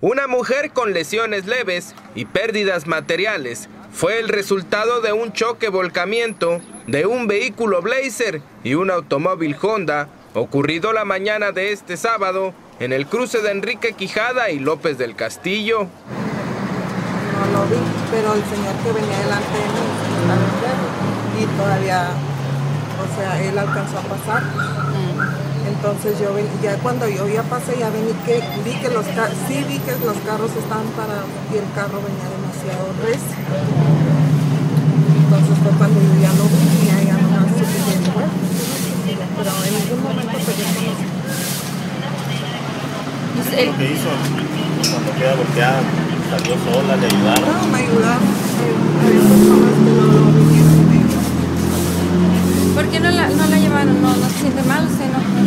Una mujer con lesiones leves y pérdidas materiales fue el resultado de un choque volcamiento de un vehículo Blazer y un automóvil Honda ocurrido la mañana de este sábado en el cruce de Enrique Quijada y López del Castillo. No lo vi, pero el señor que venía delante de mí y todavía, o sea, él alcanzó a pasar. Entonces yo ven- ya cuando yo ya pasé, ya vení que vi que los sí vi que los carros estaban parados y el carro venía demasiado recio. Entonces fue cuando yo ya lo vi y ya, ya no más fue. Pero en ningún momento con los Lo que hizo cuando queda volteada, salió sola, le ayudaron. No, me ayudaron. Había personas que no lo vinieron. ¿Por qué no la, no la llevaron? ¿No, no se siente mal? ¿Usted no